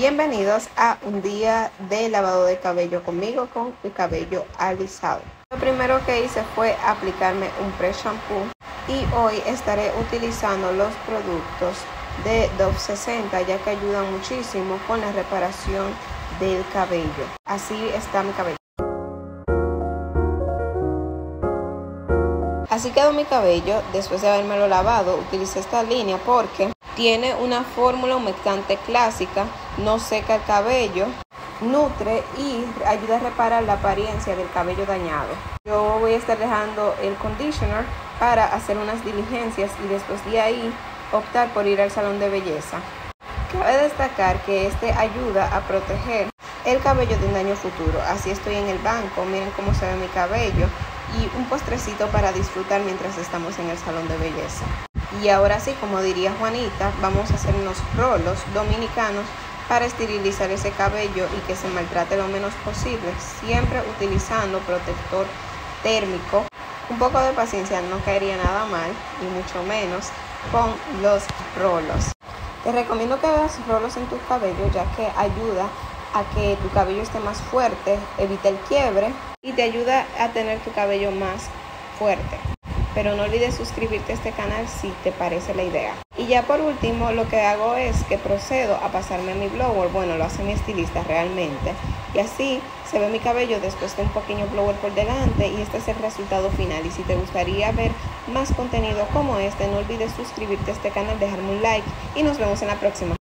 Bienvenidos a un día de lavado de cabello conmigo con el cabello alisado. Lo primero que hice fue aplicarme un pre-shampoo y hoy estaré utilizando los productos de Dove 60 ya que ayudan muchísimo con la reparación del cabello. Así está mi cabello. Así quedó mi cabello después de haberme lavado. Utilicé esta línea porque tiene una fórmula humectante clásica, no seca el cabello, nutre y ayuda a reparar la apariencia del cabello dañado. Yo voy a estar dejando el conditioner para hacer unas diligencias y después de ahí optar por ir al salón de belleza. Cabe destacar que este ayuda a proteger el cabello de un daño futuro. Así estoy en el banco, miren cómo se ve mi cabello y un postrecito para disfrutar mientras estamos en el salón de belleza. Y ahora sí, como diría Juanita, vamos a hacer unos rolos dominicanos para esterilizar ese cabello y que se maltrate lo menos posible, siempre utilizando protector térmico. Un poco de paciencia no caería nada mal y mucho menos con los rolos. Te recomiendo que hagas rolos en tu cabello ya que ayuda a que tu cabello esté más fuerte, evita el quiebre y te ayuda a tener tu cabello más fuerte. Pero no olvides suscribirte a este canal si te parece la idea. Y ya por último lo que hago es que procedo a pasarme mi blower, bueno lo hace mi estilista realmente. Y así se ve mi cabello después de un pequeño blower por delante y este es el resultado final. Y si te gustaría ver más contenido como este no olvides suscribirte a este canal, dejarme un like y nos vemos en la próxima.